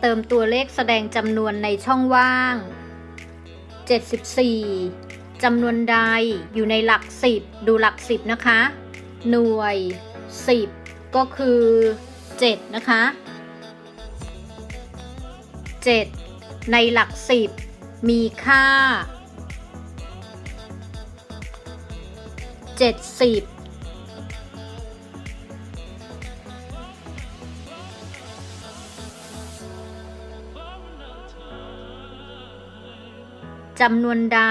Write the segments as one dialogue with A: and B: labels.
A: เติมตัวเลขแสดงจำนวนในช่องว่าง 74จำนวนใดอยู่ในหลัก 10 ดูหลัก 10 นะคะ หน่วย 10 ก็คือ 7 นะคะ 7 ในหลัก 10 มีค่า 70 จำนวนใด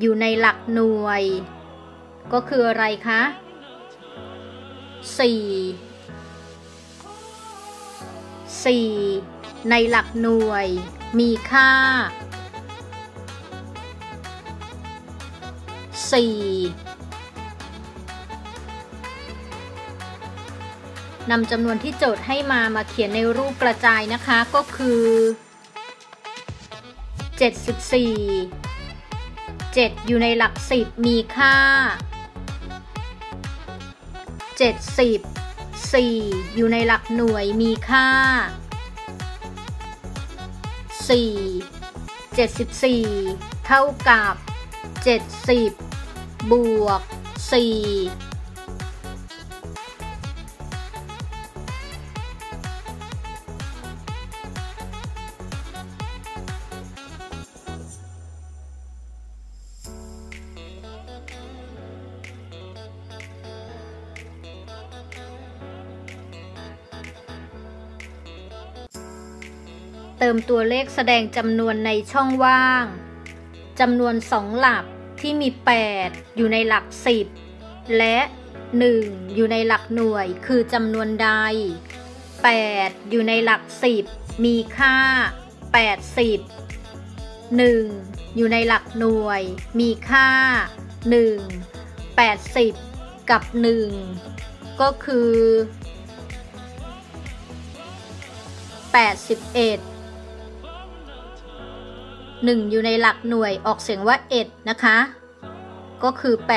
A: อยู่ในหลักหน่วย ก็คืออะไรคะ 4 4 ในหลักหน่วย มีค่า 4นำจำนวนที่โจทย์ให้มามาเขียนในรูปกระจายนะคะก็คือ 74 7 อยู่ในหลัก10มีค่า 70 4 อยู่ในหลักหน่วยมีค่า 4 74 เท่ากับ 70 บวก 4 ติมตัวเลขแสดงจำนวนในช่องว่างจำนวนสองหลักที่มี 8 อยู่ในหลัก 10 และ 1 อยู่ในหลักหน่วยคือจำนวนใด 8 อยู่ในหลัก 10 มีค่า 80 1 อยู่ในหลักหน่วย มีค่า 1 80 กับ 1 ก็คือ 81 1 อยู่ในหลักหน่วยออกเสียงว่า เอ็ดนะคะ ก็คือ 81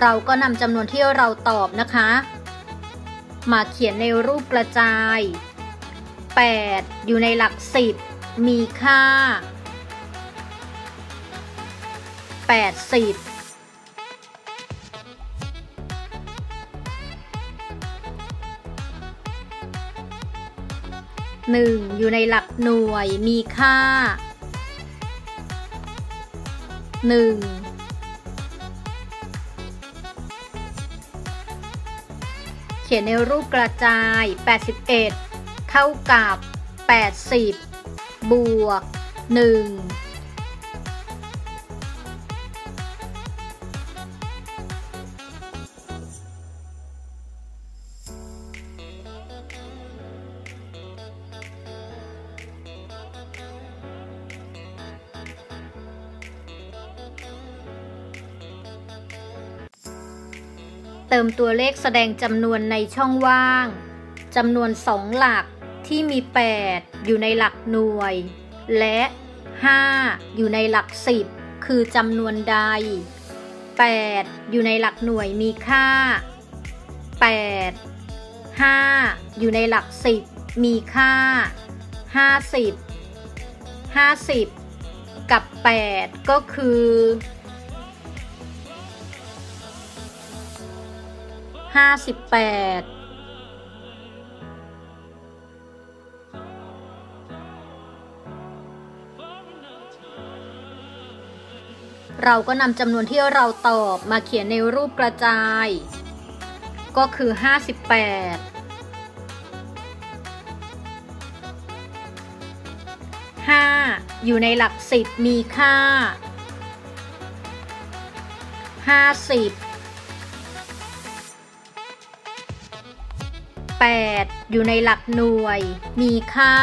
A: เราก็นำจำนวนที่เราตอบนะคะ มาเขียนในรูปกระจาย 8 อยู่ในหลัก 10 มีค่า 80 หนึ่งอยู่ในหลักหน่วยมีค่าหนึ่งเขียนในรูปกระจาย 81 เท่ากับ 80 บวก 1 เติมตัวเลขแสดงจำนวนในช่องว่างจำนวนสองหลักที่มี 8 อยู่ในหลักหน่วย และ 5 อยู่ในหลัก 10 คือจำนวนใด 8 อยู่ในหลักหน่วยมีค่า 8 5 อยู่ในหลัก 10 มีค่า 50 50 กับ 8 ก็คือ ห้าสิบแปดเราก็นำจำนวนที่เราตอบมาเขียนในรูปกระจาย ก็คือ 58 5 อยู่ในหลักสิบมีค่า 50 8 อยู่ในหลักหน่วย มีค่า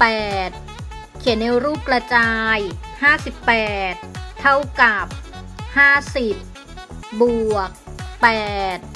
A: 8 เขียนในรูปกระจาย 58 เท่ากับ 50 บวก 8